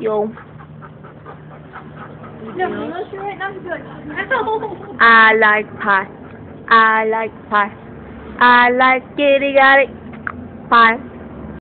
Yo. It. Good. I like pie. I like pie. I like kitty got it. Pie.